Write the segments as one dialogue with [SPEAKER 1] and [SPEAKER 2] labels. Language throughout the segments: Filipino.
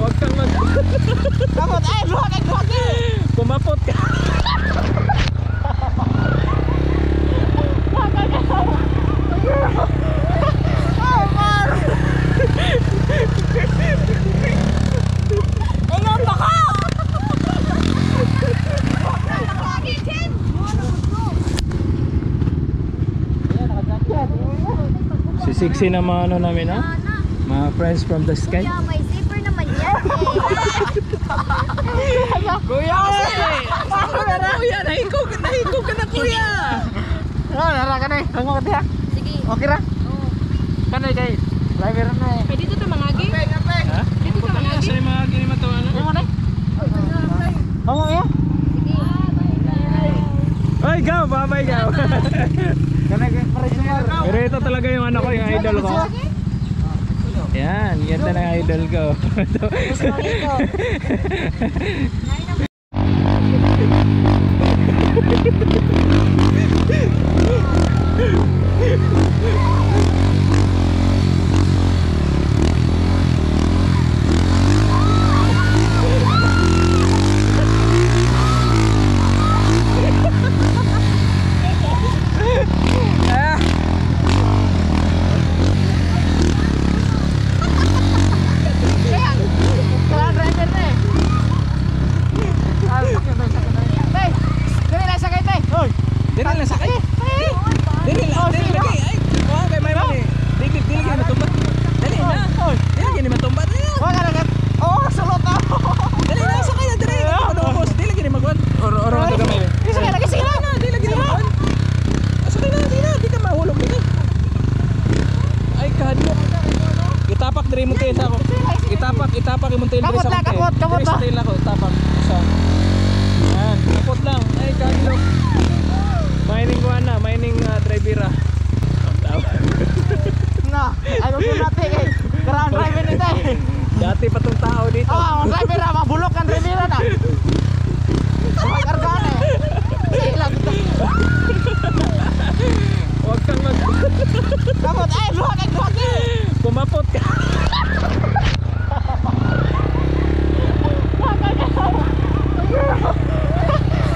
[SPEAKER 1] Huwag kang mag...
[SPEAKER 2] Kapot, ay, luwag, ay, luwag.
[SPEAKER 1] Kumapot ka? Sisiksi na mga ano namin ha? Mga friends from the sky.
[SPEAKER 3] Kuya, may zipper naman yan eh.
[SPEAKER 1] Kuya! Kuya! Nahiko, nahiko ka na kuya!
[SPEAKER 2] Oh, nara ka na eh. Hango ka diha.
[SPEAKER 3] Sige.
[SPEAKER 2] Okay ra? Kanay kay. Driver na eh.
[SPEAKER 4] Pwede dito mangagi?
[SPEAKER 1] Ha?
[SPEAKER 4] Dito ka mangagi?
[SPEAKER 1] Sa mga gini mo to ano?
[SPEAKER 2] Hango na eh. Hango ya?
[SPEAKER 1] Ay, gaw! Babay gaw!
[SPEAKER 2] Kanay kay. Pares sumar.
[SPEAKER 1] Pero ito talaga yung ano ko, yung idol ko. Yan, ganda ng idol ko.
[SPEAKER 2] Kaya driver na eh. Ah, sakit na, sakit na. Tay, dali na sakit tay. Hoy.
[SPEAKER 1] Dili lang sakay. Dili lang, dili lagi. Ay, oh, kay may mali. Dili, dili gini matumbat. Dali na.
[SPEAKER 2] Hoy.
[SPEAKER 1] Dili gini matumbat. Dili na.
[SPEAKER 2] Wag ka na kat. Oh, sulot ako.
[SPEAKER 1] Dali na, sakay na, dali. Ano, Dili gini magwan. Oro, oro, oro ka may.
[SPEAKER 2] Sige na, sige na.
[SPEAKER 1] Dili gini magwan. Sakay na, dili na. Di ka mahulog dili. Ay, kahadlo. Itapak diri mo tayo ako. Itapak, yung tayo
[SPEAKER 2] Kapot lang, kapot, kapot
[SPEAKER 1] Diri sa
[SPEAKER 2] lang.
[SPEAKER 1] tail ako, itapak. So, yan, kapot lang. Ay, kahadlo. Mining ko na, mining uh. Oh, tama.
[SPEAKER 2] Na, ay mo natin eh. Karang driver ni tay.
[SPEAKER 1] Dati pa tong tao dito.
[SPEAKER 2] Oh, ang driver na mabulok ang driver na. Ay kargaan eh. Sige lang.
[SPEAKER 1] Huwag kang mag...
[SPEAKER 2] Kapot, ay, luwag, ay, luwag.
[SPEAKER 1] Kumapot ka.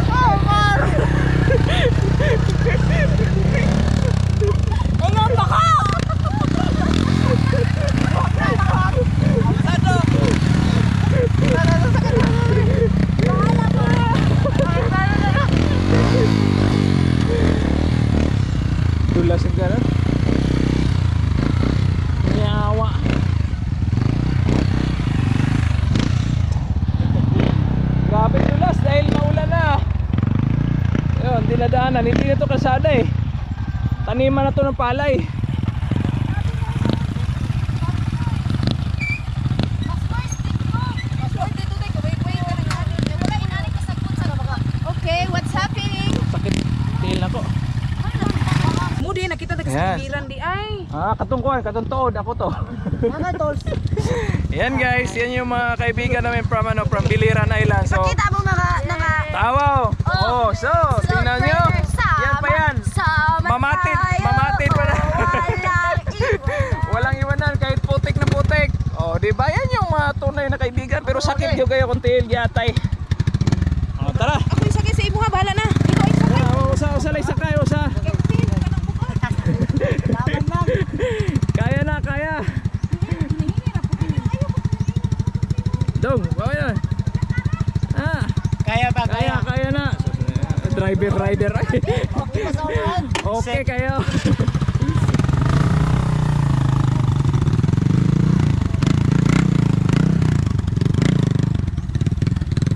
[SPEAKER 2] Oh, Mar! Ano ba ka? Ano? Ano, sakit na. Bahala ka. Ay, ano, ano, ano.
[SPEAKER 1] Dulasin ka na. Nyawa. Grabe dulas dahil maulan na. Yun, dinadaanan. Hindi na to kasada eh. Taniman na to ng palay.
[SPEAKER 3] Okay, what's happening?
[SPEAKER 1] Sakit. Tingin ako.
[SPEAKER 4] Mudi nakita na
[SPEAKER 1] Yes.
[SPEAKER 4] sa biran di ay.
[SPEAKER 1] Ah, katungkuhan, katungtood. Ako to.
[SPEAKER 2] Mga tolls.
[SPEAKER 1] Yan guys, yan yung mga kaibigan namin from ano, from Biliran Island. So,
[SPEAKER 3] Kita mo mga, mga,
[SPEAKER 1] tawaw. Oh, so, tingnan nyo. Yan pa yan. Mamatid, mamatid pa na. Walang iwanan kahit putik na putik. Oh, di ba yan yung mga tunay na kaibigan pero sakit yung kayo kung tiil yatay. Oh, tara.
[SPEAKER 4] Ako yung sakit sa imo ha, bahala na. Ikaw ay sakit.
[SPEAKER 1] Ah, usa usa lay sakay usa. Kaya na, kaya. Dong, kaya na. Ah,
[SPEAKER 2] Kaya ba,
[SPEAKER 1] kaya, kaya na. Driver, rider. okay kayo.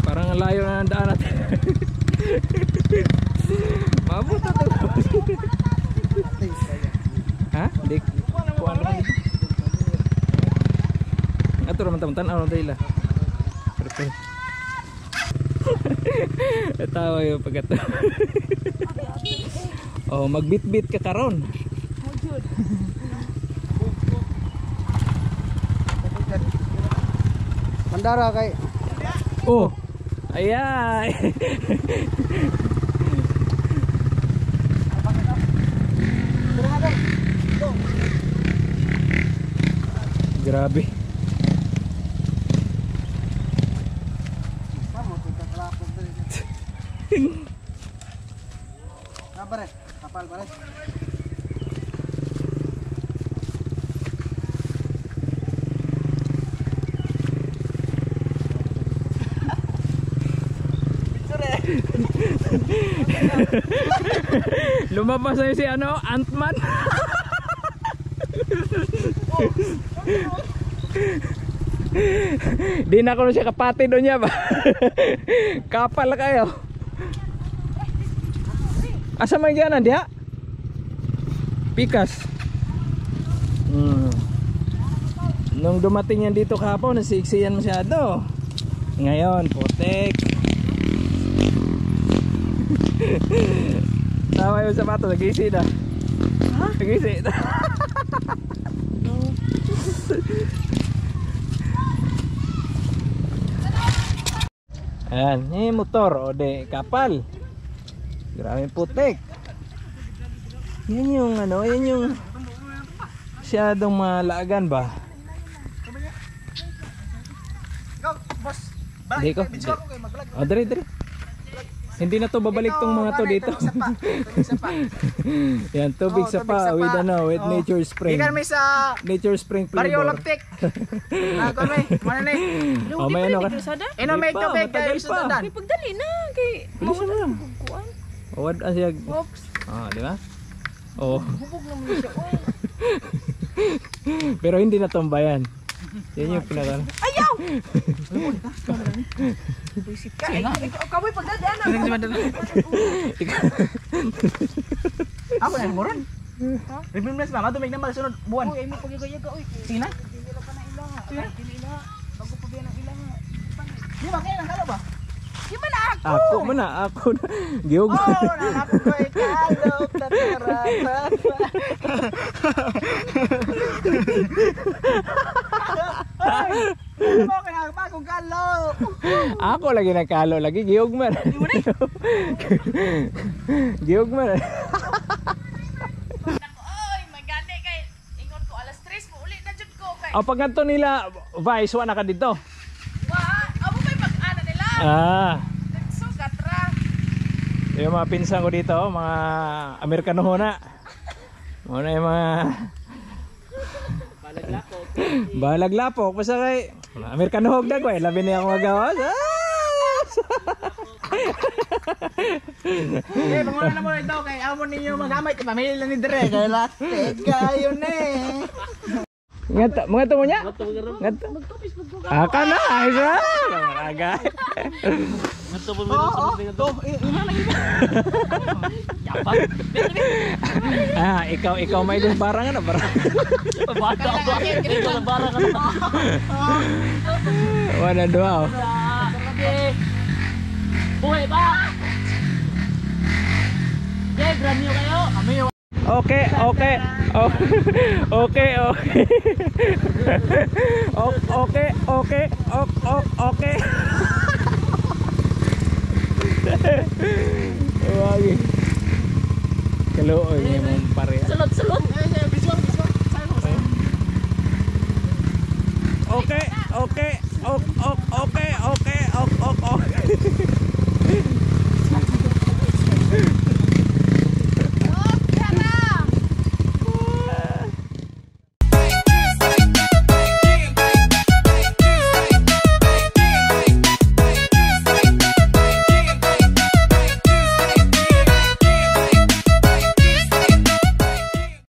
[SPEAKER 1] Parang ang layo na ng daan natin. Mabuto to. ha? Hindi. Kuha naman. Ato naman taman tanaw ng dayla. Perfect. Tawa yung pagkato. oh, magbit-bit ka karon.
[SPEAKER 2] Mandara kay
[SPEAKER 1] Oh. Ayan. Grabe.
[SPEAKER 2] Kapal pare. Kapal pare.
[SPEAKER 1] Lumabas na si ano, Antman. oh. Di na ko na siya kapati doon niya ba? Kapal kayo. Asa man yan diha? Pikas. Hmm. Nung dumating yan dito kahapon, nasiksi yan masyado. Ngayon, putek. Tama yung sapato, nag-isi na. Nag-isi Ayan, ini motor o de kapal. Grabe putik. Yan yung ano, yan yung masyadong malaagan ba?
[SPEAKER 2] Go, boss.
[SPEAKER 1] Hindi ko. O, dali, dali. Hindi na to babalik tong mga to dito.
[SPEAKER 2] Tubig sa pa. Tubig sa pa.
[SPEAKER 1] Yan, tubig
[SPEAKER 2] Oh,
[SPEAKER 1] sa
[SPEAKER 2] tubig
[SPEAKER 1] with ano, with
[SPEAKER 2] Oh.
[SPEAKER 1] nature spring.
[SPEAKER 2] Ikan may sa
[SPEAKER 1] Nature spring
[SPEAKER 2] Barrio
[SPEAKER 1] flavor.
[SPEAKER 2] Laptik. Ah, kon may. Mana ni?
[SPEAKER 1] Oh, may ano ka?
[SPEAKER 2] Ino may tubig kay
[SPEAKER 1] pa.
[SPEAKER 2] sundan.
[SPEAKER 4] May pagdali na kay
[SPEAKER 1] Bilis mo lang.
[SPEAKER 4] kuan.
[SPEAKER 1] Awad ang siya.
[SPEAKER 4] Oops.
[SPEAKER 1] Ah, di ba? Oh.
[SPEAKER 4] Hubog naman siya. Oy.
[SPEAKER 1] Pero hindi natumbayan. Yan yung pinaka.
[SPEAKER 4] Ayaw. Kay kaboy pagdali ana.
[SPEAKER 2] Ako na moron. Remembrance mama tumig na sunod buwan.
[SPEAKER 4] Oy, mo pagigayaga oy.
[SPEAKER 2] Sige na.
[SPEAKER 4] Pa na ilaha. Na. Bago pa biya ng ilaha.
[SPEAKER 2] Di ba kaya nang kalo ba?
[SPEAKER 4] Di na ako.
[SPEAKER 1] Ako mo na, ako na.
[SPEAKER 2] Oh, ko na tarapat. Ay, ano pa kung kalop?
[SPEAKER 1] Ako lagi nagkalo lagi giyog man. giyog man.
[SPEAKER 4] Oy, magani kay ingon ko alas 3 mo uli na jud ko kay.
[SPEAKER 1] O pag ngadto nila Vice wa na ka dito.
[SPEAKER 4] Wa, amo may pag-ana nila.
[SPEAKER 1] Ah.
[SPEAKER 4] Nagsugat ra.
[SPEAKER 1] Yung mga pinsan ko dito, mga Amerikano ho na. Muna yung mga Balag lapok. Basta kay Amerikano hog na ko eh. Labi niya akong magawa. Ah!
[SPEAKER 2] Eh, manguna na mo ito kay amo ninyo magamit pamilya ni Dre kay lastig kayo ne.
[SPEAKER 1] Ngat mga to mo niya? Ngat. Aka na, ay sa. Aga.
[SPEAKER 2] Oo, oo. To, ina na ina.
[SPEAKER 1] Ah, ikaw ikaw may dos barang ano barang.
[SPEAKER 2] Bata ba? Ito na bara ka na.
[SPEAKER 1] Wala dua. oh.
[SPEAKER 2] Buhay ba? Yeah, brand new kayo. Kami yung
[SPEAKER 1] Okay, okay. Oh, okay, okay. O- okay, okay. Ok, ok, okay. Wagi. Kaluoy ni mong pare.
[SPEAKER 2] Salot, salot.